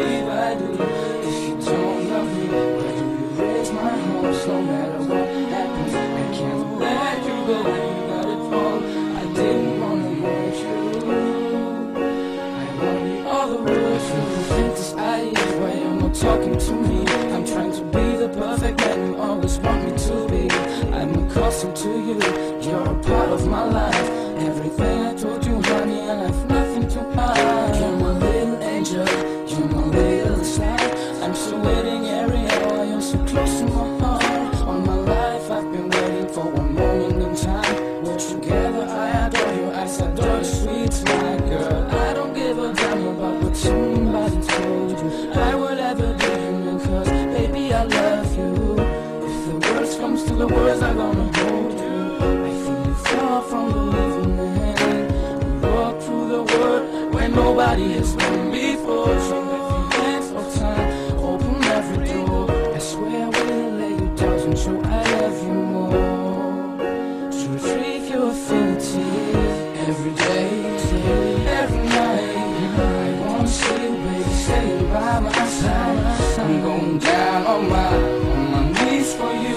If you don't love me, why do you raise my hopes no matter what happens? I can't let you go when you got it wrong. I didn't wanna hurt you. I want you all the way. I feel the faintest ideas why you're not talking to me. I'm trying to be the perfect man you always want me to be. I'm accustomed to you. You're a part of my life. Nobody has been before. So you time, open every door. I swear I will lay you down show I love you more. To retrieve your affinity every day, every night. I wanna see you, baby, staying by my side. I'm going down on my my knees for you,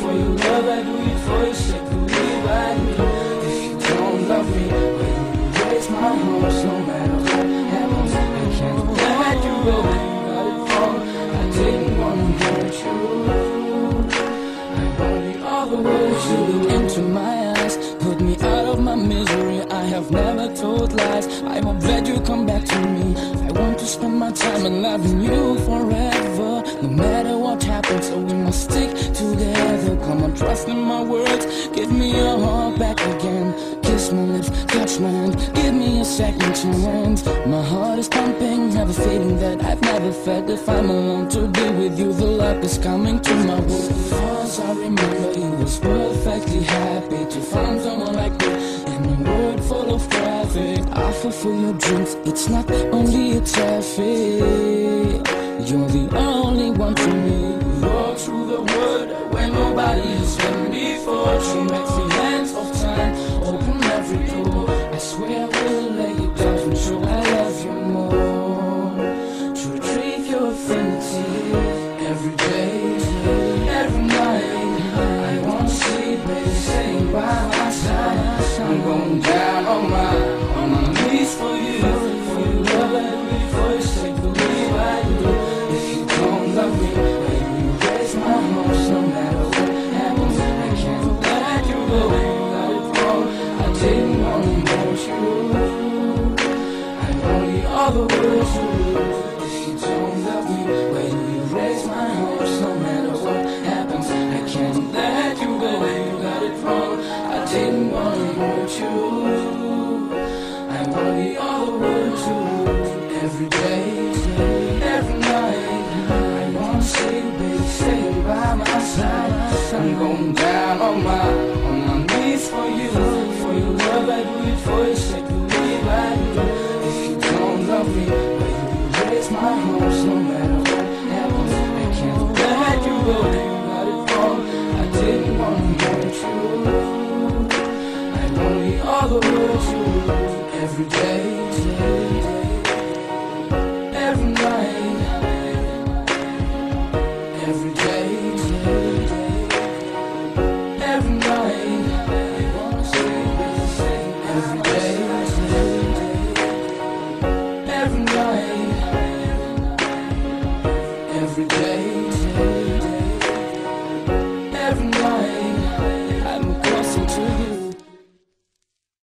for your love. I do it for your sake. Believe I do. If you don't love me, you raise my horse no matter want the words you look into my eyes, put me out of my misery. I have never told lies. I'm glad you come back to me. I want to spend my time and loving you forever, no matter what happens. So we must stick together. Come on, trust in my words. Give me your heart back again. Kiss my lips, touch my hand. Give me a second chance. My heart is pumping, have a feeling that I've never felt. If I'm alone to be with you, the love is coming to my world. Because I remember you was perfectly happy to find someone like me in a world full of traffic. I fulfill your dreams. It's not only a traffic. You're the only one for me. Walk through the world where nobody has been before. She makes the hands want the words you If you don't love me, why do you raise my horse no matter what happens? I can't let you go. You got it wrong. I didn't wanna hurt you. I want the other words you every day, every night. I see you, baby, staying by my side. I'm going down on my on my knees for you, for your love. I do it for your will you raise my horse no matter what happens? I can't let you go. You got wrong. I didn't wanna hurt you. I know the other words you every day, every day.